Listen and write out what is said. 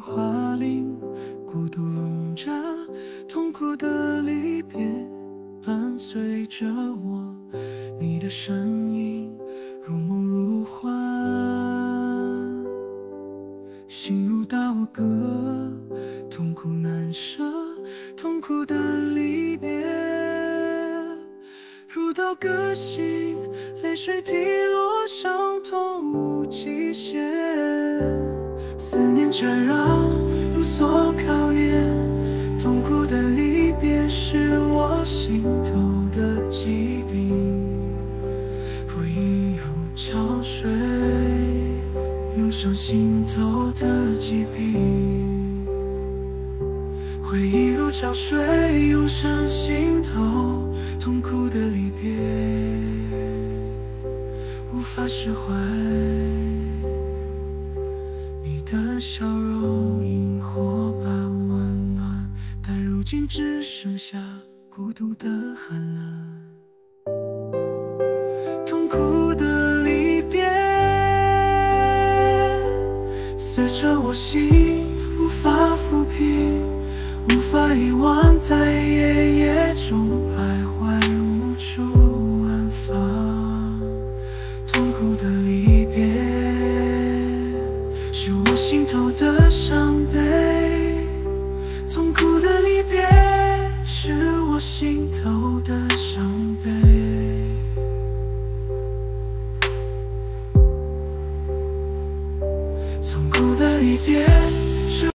花林，孤独笼罩，痛苦的离别伴随着我，你的身影如梦如幻，心如刀割，痛苦难舍，痛苦的离别如刀割心，泪水滴落，伤痛无极限。思念缠绕，有所考验，痛苦的离别是我心头的疾病。回忆如潮水，涌上心头的疾病。回忆如潮水，涌上心头，痛苦的离别，无法释怀。笑容萤火般温暖但如今只剩下孤独的寒冷。痛苦的离别随着我心无法抚平无法遗忘在夜夜中徘徊无处安放。痛苦的离心头的伤悲，痛苦的离别是我心头的伤悲。痛苦的离别。